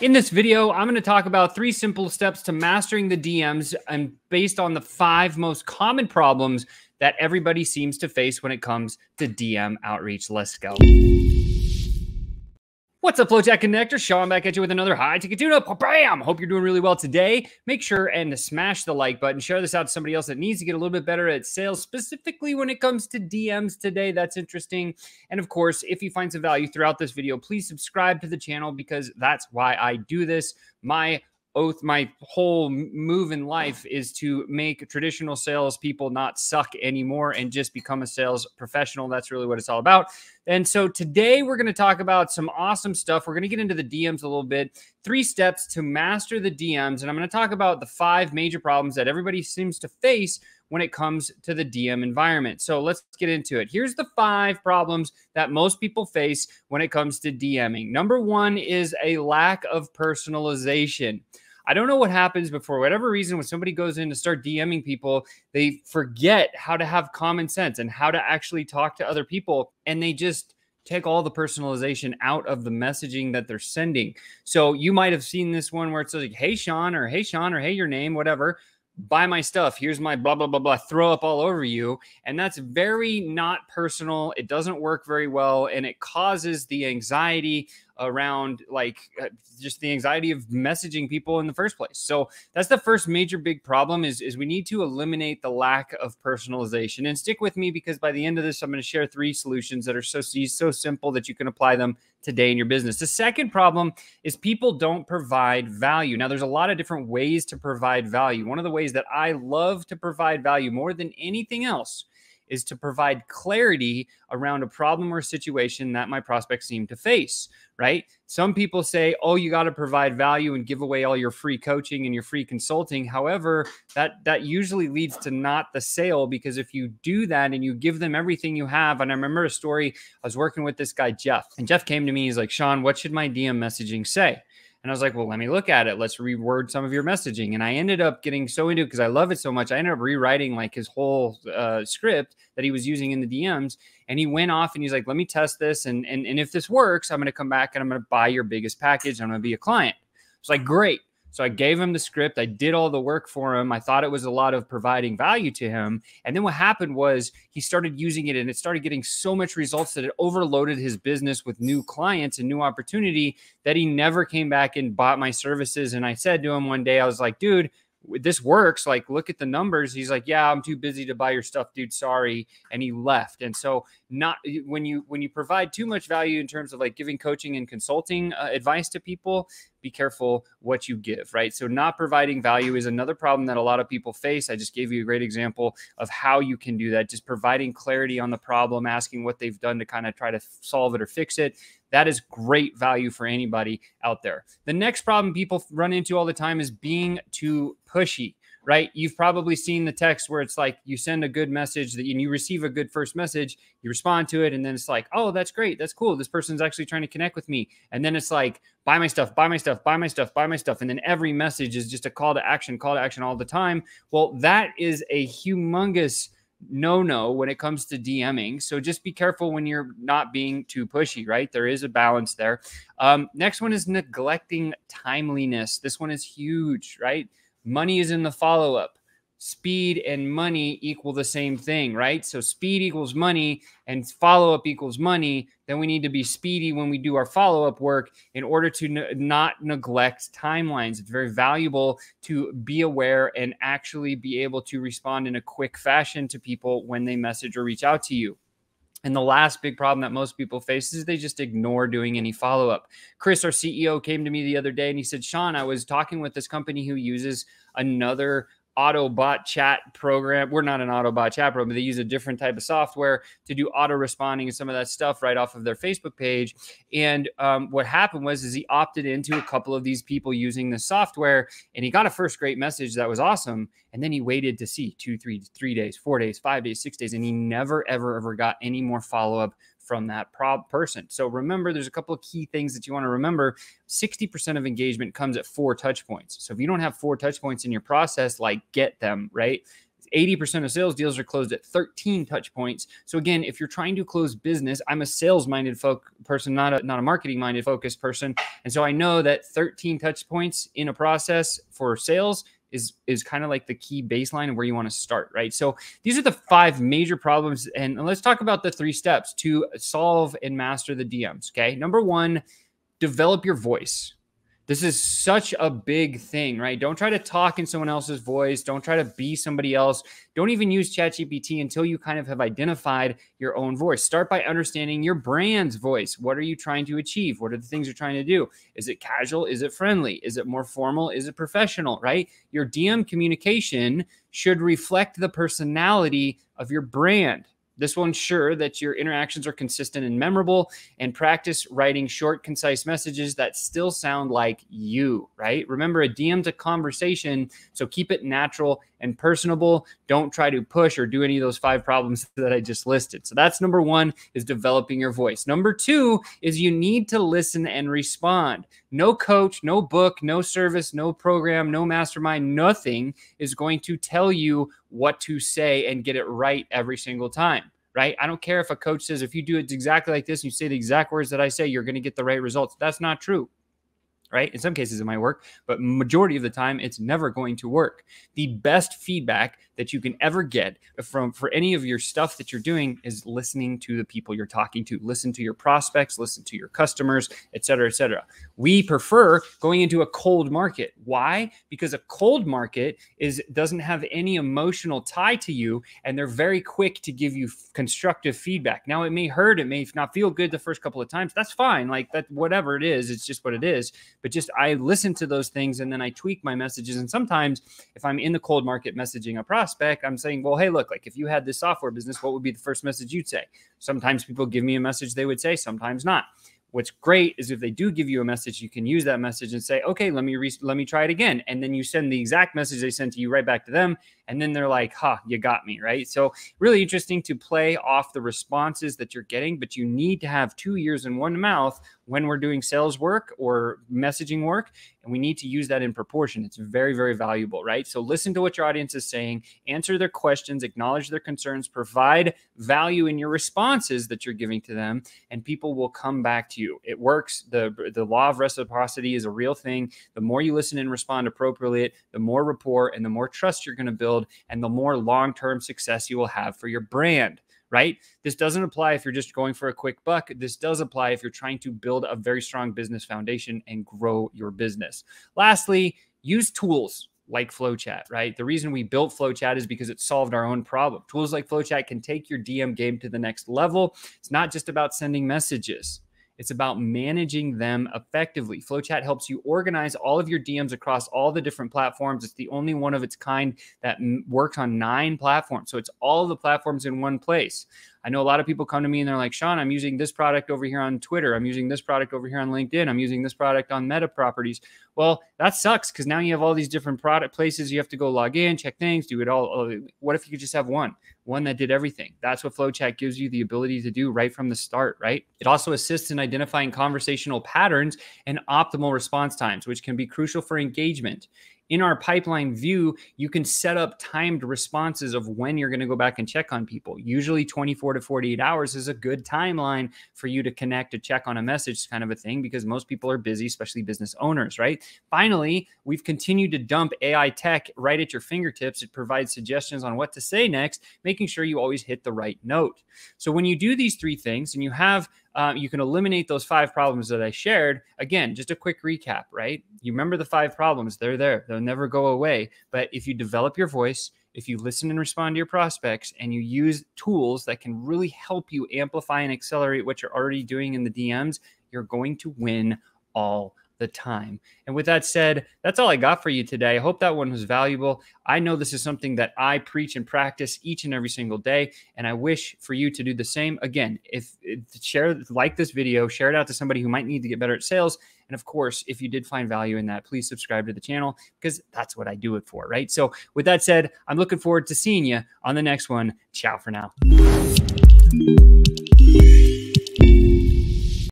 In this video, I'm going to talk about three simple steps to mastering the DMs and based on the five most common problems that everybody seems to face when it comes to DM outreach. Let's go. What's up, FlowChat Connector? Sean back at you with another high ticket tune up. Bam! Hope you're doing really well today. Make sure and smash the like button. Share this out to somebody else that needs to get a little bit better at sales, specifically when it comes to DMs today. That's interesting. And of course, if you find some value throughout this video, please subscribe to the channel because that's why I do this. My oath my whole move in life is to make traditional sales people not suck anymore and just become a sales professional that's really what it's all about and so today we're going to talk about some awesome stuff we're going to get into the dms a little bit three steps to master the dms and i'm going to talk about the five major problems that everybody seems to face when it comes to the DM environment. So let's get into it. Here's the five problems that most people face when it comes to DMing. Number one is a lack of personalization. I don't know what happens, but for whatever reason, when somebody goes in to start DMing people, they forget how to have common sense and how to actually talk to other people. And they just take all the personalization out of the messaging that they're sending. So you might have seen this one where it's like, hey, Sean, or hey, Sean, or hey, your name, whatever buy my stuff. Here's my blah, blah, blah, blah, throw up all over you. And that's very not personal. It doesn't work very well. And it causes the anxiety around like uh, just the anxiety of messaging people in the first place. So that's the first major big problem is, is we need to eliminate the lack of personalization and stick with me because by the end of this, I'm going to share three solutions that are so, so simple that you can apply them today in your business. The second problem is people don't provide value. Now, there's a lot of different ways to provide value. One of the ways that I love to provide value more than anything else is to provide clarity around a problem or situation that my prospects seem to face, right? Some people say, "Oh, you got to provide value and give away all your free coaching and your free consulting." However, that that usually leads to not the sale because if you do that and you give them everything you have, and I remember a story, I was working with this guy Jeff, and Jeff came to me, he's like, "Sean, what should my DM messaging say?" And I was like, well, let me look at it. Let's reword some of your messaging. And I ended up getting so into it because I love it so much. I ended up rewriting like his whole uh, script that he was using in the DMs. And he went off and he's like, let me test this. And, and, and if this works, I'm going to come back and I'm going to buy your biggest package. I'm going to be a client. It's like, great. So I gave him the script. I did all the work for him. I thought it was a lot of providing value to him. And then what happened was he started using it and it started getting so much results that it overloaded his business with new clients and new opportunity that he never came back and bought my services. And I said to him one day, I was like, dude, this works. Like, look at the numbers. He's like, yeah, I'm too busy to buy your stuff, dude. Sorry. And he left. And so, not when you when you provide too much value in terms of like giving coaching and consulting uh, advice to people, be careful what you give, right? So, not providing value is another problem that a lot of people face. I just gave you a great example of how you can do that. Just providing clarity on the problem, asking what they've done to kind of try to solve it or fix it. That is great value for anybody out there. The next problem people run into all the time is being too pushy right? You've probably seen the text where it's like you send a good message that and you receive a good first message, you respond to it, and then it's like, oh, that's great, that's cool. This person's actually trying to connect with me. And then it's like, buy my stuff, buy my stuff, buy my stuff, buy my stuff. And then every message is just a call to action, call to action all the time. Well, that is a humongous no no when it comes to DMing. So just be careful when you're not being too pushy, right? There is a balance there. Um, next one is neglecting timeliness. This one is huge, right? Money is in the follow up speed and money equal the same thing, right? So speed equals money and follow up equals money. Then we need to be speedy when we do our follow up work in order to not neglect timelines. It's very valuable to be aware and actually be able to respond in a quick fashion to people when they message or reach out to you. And the last big problem that most people face is they just ignore doing any follow up. Chris, our CEO, came to me the other day and he said, Sean, I was talking with this company who uses another Autobot chat program. We're not an Autobot chat program, but they use a different type of software to do auto responding and some of that stuff right off of their Facebook page. And um, what happened was, is he opted into a couple of these people using the software, and he got a first great message that was awesome. And then he waited to see two, three, three days, four days, five days, six days, and he never, ever, ever got any more follow up from that prob person. So remember, there's a couple of key things that you want to remember. 60% of engagement comes at four touch points. So if you don't have four touch points in your process, like get them, right? 80% of sales deals are closed at 13 touch points. So again, if you're trying to close business, I'm a sales minded folk person, not a not a marketing minded focused person. And so I know that 13 touch points in a process for sales is is kind of like the key baseline where you want to start, right? So these are the five major problems and let's talk about the three steps to solve and master the DMs, okay? Number 1, develop your voice. This is such a big thing, right? Don't try to talk in someone else's voice. Don't try to be somebody else. Don't even use ChatGPT until you kind of have identified your own voice. Start by understanding your brand's voice. What are you trying to achieve? What are the things you're trying to do? Is it casual? Is it friendly? Is it more formal? Is it professional, right? Your DM communication should reflect the personality of your brand. This will ensure that your interactions are consistent and memorable, and practice writing short, concise messages that still sound like you, right? Remember, a DM's a conversation, so keep it natural and personable. Don't try to push or do any of those five problems that I just listed. So that's number one is developing your voice. Number two is you need to listen and respond. No coach, no book, no service, no program, no mastermind, nothing is going to tell you what to say and get it right every single time right? I don't care if a coach says if you do it exactly like this, and you say the exact words that I say, you're going to get the right results. That's not true right? In some cases, it might work, but majority of the time, it's never going to work. The best feedback that you can ever get from for any of your stuff that you're doing is listening to the people you're talking to. Listen to your prospects, listen to your customers, et cetera, et cetera. We prefer going into a cold market. Why? Because a cold market is doesn't have any emotional tie to you, and they're very quick to give you constructive feedback. Now, it may hurt, it may not feel good the first couple of times. That's fine. Like that, whatever it is, it's just what it is but just I listen to those things and then I tweak my messages. And sometimes if I'm in the cold market messaging a prospect, I'm saying, well, hey, look, like if you had this software business, what would be the first message you'd say? Sometimes people give me a message they would say, sometimes not. What's great is if they do give you a message, you can use that message and say, "Okay, let me re- let me try it again," and then you send the exact message they sent to you right back to them, and then they're like, "Ha, huh, you got me right." So really interesting to play off the responses that you're getting, but you need to have two ears and one mouth when we're doing sales work or messaging work, and we need to use that in proportion. It's very very valuable, right? So listen to what your audience is saying, answer their questions, acknowledge their concerns, provide value in your responses that you're giving to them, and people will come back to you. It works. the The law of reciprocity is a real thing. The more you listen and respond appropriately, the more rapport and the more trust you're going to build and the more long term success you will have for your brand right? This doesn't apply if you're just going for a quick buck. This does apply if you're trying to build a very strong business foundation and grow your business. Lastly, use tools like FlowChat, right? The reason we built FlowChat is because it solved our own problem. Tools like FlowChat can take your DM game to the next level. It's not just about sending messages. It's about managing them effectively. FlowChat helps you organize all of your DMs across all the different platforms. It's the only one of its kind that works on nine platforms. So it's all the platforms in one place. I know a lot of people come to me and they're like, Sean, I'm using this product over here on Twitter. I'm using this product over here on LinkedIn. I'm using this product on Meta properties. Well, that sucks because now you have all these different product places. You have to go log in, check things, do it all. What if you could just have one, one that did everything? That's what FlowChat gives you the ability to do right from the start, right? It also assists in identifying conversational patterns and optimal response times, which can be crucial for engagement in our pipeline view, you can set up timed responses of when you're going to go back and check on people. Usually 24 to 48 hours is a good timeline for you to connect to check on a message kind of a thing because most people are busy, especially business owners, right? Finally, we've continued to dump AI tech right at your fingertips. It provides suggestions on what to say next, making sure you always hit the right note. So when you do these three things and you have um, you can eliminate those five problems that I shared. Again, just a quick recap, right? You remember the five problems, they're there, they'll never go away. But if you develop your voice, if you listen and respond to your prospects and you use tools that can really help you amplify and accelerate what you're already doing in the DMs, you're going to win all the time. And with that said, that's all I got for you today. I hope that one was valuable. I know this is something that I preach and practice each and every single day, and I wish for you to do the same. Again, if, if share like this video, share it out to somebody who might need to get better at sales. And of course, if you did find value in that, please subscribe to the channel because that's what I do it for, right? So with that said, I'm looking forward to seeing you on the next one. Ciao for now.